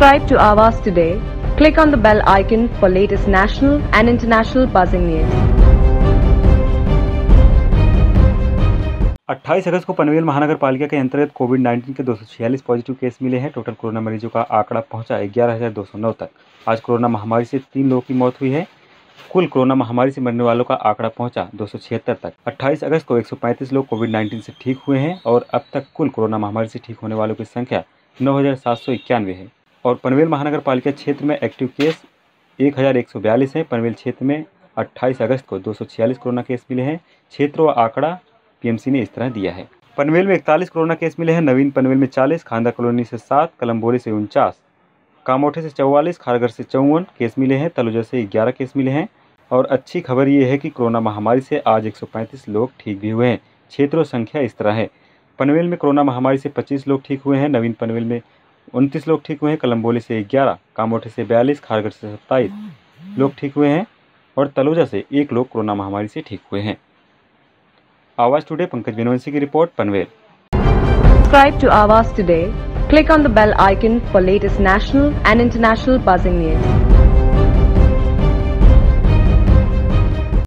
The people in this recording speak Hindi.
Subscribe to Avas today. Click on the bell icon for latest national and international buzzing news. 28 अगस्त को पनवेल महानगर पालिका के अंतर्गत कोविड 19 के दो सौ छियालीस पॉजिटिव केस मिले हैं। टोटल कोरोना मरीजों का आंकड़ा पहुँचा ग्यारह हज़ार दो सौ नौ तक। आज कोरोना महामारी से तीन लोगों की मौत हुई है। कुल कोरोना महामारी से मरने वालों का आंकड़ा पहुँचा दो सौ छिहत्तर तक। 28 अगस्त को 135 लोग कोविड 19 से ठीक हुए हैं और अब तक कुल कोरोना महामारी से ठीक होने वालों की संख्या नौ हज़ार सात सौ इक्यानवे है। और पनवेल महानगर पालिका क्षेत्र में एक्टिव केस एक है। पनवेल क्षेत्र में 28 अगस्त को 246 कोरोना केस मिले हैं। क्षेत्र व आंकड़ा पीएमसी ने इस तरह दिया है। पनवेल में इकतालीस कोरोना केस मिले हैं। नवीन पनवेल में 40 खांदा कॉलोनी से सात कलम्बोली से उनचास, कामोठे से चौवालीस खारगर से चौवन केस मिले हैं। तलुजा से ग्यारह केस मिले हैं। और अच्छी खबर ये है कि कोरोना महामारी से आज 135 लोग ठीक भी हुए हैं। क्षेत्रों संख्या इस तरह है। पनवेल में कोरोना महामारी से 25 लोग ठीक हुए हैं। नवीन पनवेल में उनतीस लोग ठीक हुए हैं कलम्बोली से ग्यारह, कामोठे से बयालीस, खारगढ़ से सत्ताईस लोग ठीक हुए हैं और तलोजा से एक लोग कोरोना महामारी से ठीक हुए हैं आवाज़ टुडे, पंकज विनोवंशी की report, Panvel Subscribe to Avas today. Click on the bell icon for latest national and international buzzing news.